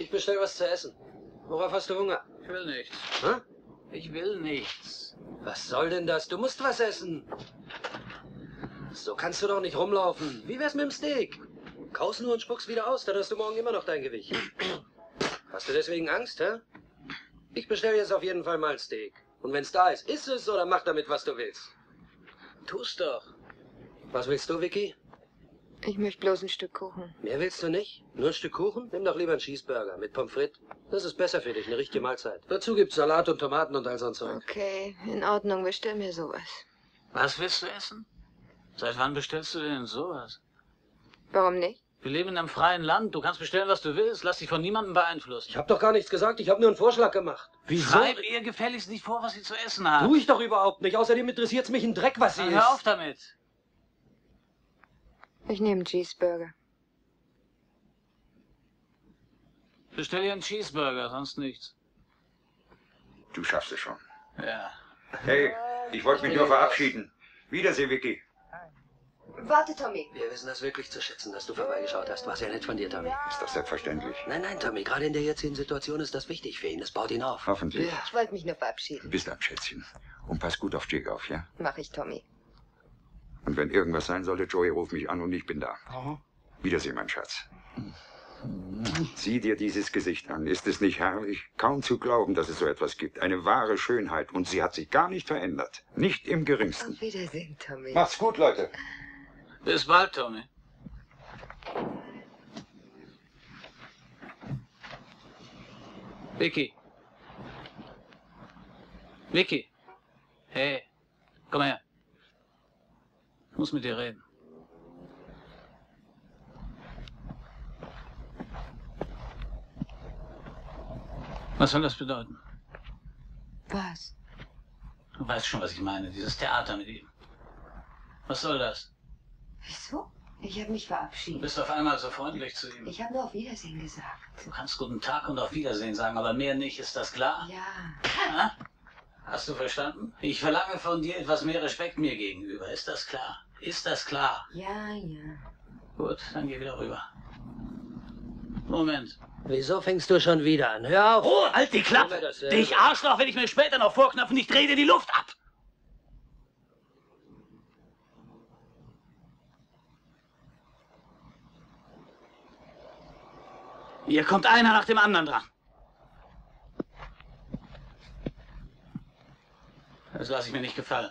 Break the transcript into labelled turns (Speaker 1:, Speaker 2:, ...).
Speaker 1: Ich bestell was zu essen. Worauf hast du Hunger?
Speaker 2: Ich will nichts.
Speaker 1: Hä?
Speaker 2: Ich will nichts.
Speaker 1: Was soll denn das? Du musst was essen. So kannst du doch nicht rumlaufen. Wie wär's mit dem Steak? Kaus nur und spuck's wieder aus, dann hast du morgen immer noch dein Gewicht. Hast du deswegen Angst, hä? Ich bestell jetzt auf jeden Fall mal Steak. Und wenn's da ist, iss es oder mach damit, was du willst.
Speaker 2: Tu's doch.
Speaker 1: Was willst du, Vicky?
Speaker 3: Ich möchte bloß ein Stück Kuchen.
Speaker 1: Mehr willst du nicht? Nur ein Stück Kuchen? Nimm doch lieber einen Cheeseburger mit Pommes frites. Das ist besser für dich, eine richtige Mahlzeit. Dazu gibt's Salat und Tomaten und all so ein Zeug.
Speaker 3: Okay, in Ordnung, bestell mir sowas.
Speaker 2: Was willst du essen? Seit wann bestellst du denn sowas?
Speaker 3: Warum nicht?
Speaker 2: Wir leben in einem freien Land. Du kannst bestellen, was du willst. Lass dich von niemandem beeinflussen.
Speaker 1: Ich hab doch gar nichts gesagt, ich habe nur einen Vorschlag gemacht. Wieso?
Speaker 2: Schreib ihr gefälligst nicht vor, was sie zu essen hat.
Speaker 1: Tu ich doch überhaupt nicht. Außerdem interessiert's mich ein Dreck, was sie
Speaker 2: Dann
Speaker 1: ist.
Speaker 2: hör auf damit.
Speaker 3: Ich nehme einen Cheeseburger.
Speaker 2: Bestell dir einen Cheeseburger, sonst nichts.
Speaker 4: Du schaffst es schon.
Speaker 2: Ja.
Speaker 4: Hey, ich wollte mich nur verabschieden. Wiedersehen, Vicky.
Speaker 3: Warte, Tommy.
Speaker 1: Wir wissen das wirklich zu schätzen, dass du vorbeigeschaut hast. War sehr nett von dir, Tommy.
Speaker 4: Ist doch selbstverständlich.
Speaker 1: Nein, nein, Tommy, gerade in der jetzigen Situation ist das wichtig für ihn. Das baut ihn auf.
Speaker 4: Hoffentlich.
Speaker 3: Ich wollte mich nur verabschieden.
Speaker 4: Bis dann, Schätzchen. Und pass gut auf Jake auf, ja?
Speaker 3: Mach ich, Tommy.
Speaker 4: Und wenn irgendwas sein sollte, Joey, ruf mich an und ich bin da. Wiedersehen, mein Schatz. Sieh dir dieses Gesicht an. Ist es nicht herrlich? Kaum zu glauben, dass es so etwas gibt. Eine wahre Schönheit. Und sie hat sich gar nicht verändert. Nicht im geringsten.
Speaker 3: Auf Wiedersehen, Tommy.
Speaker 4: Macht's gut, Leute.
Speaker 2: Bis bald, Tommy. Vicky. Vicky. Hey, komm her. Ich muss mit dir reden. Was soll das bedeuten?
Speaker 3: Was?
Speaker 2: Du weißt schon, was ich meine. Dieses Theater mit ihm. Was soll das?
Speaker 3: Wieso? Ich habe mich
Speaker 2: Du
Speaker 3: verabschiedet.
Speaker 2: bist auf einmal so freundlich zu ihm.
Speaker 3: Ich habe nur auf Wiedersehen gesagt.
Speaker 2: Du kannst guten Tag und auf Wiedersehen sagen, aber mehr nicht, ist das klar?
Speaker 3: Ja.
Speaker 2: Ha? Hast du verstanden? Ich verlange von dir etwas mehr Respekt mir gegenüber. Ist das klar? Ist das klar?
Speaker 3: Ja, ja.
Speaker 2: Gut, dann geh wieder rüber. Moment.
Speaker 1: Wieso fängst du schon wieder an? Hör auf!
Speaker 2: Oh, halt die Klappe! Dich Arschloch, wenn ich mir später noch vorknöpfen, ich dreh dir die Luft ab! Hier kommt einer nach dem anderen dran. Das lasse ich mir nicht gefallen.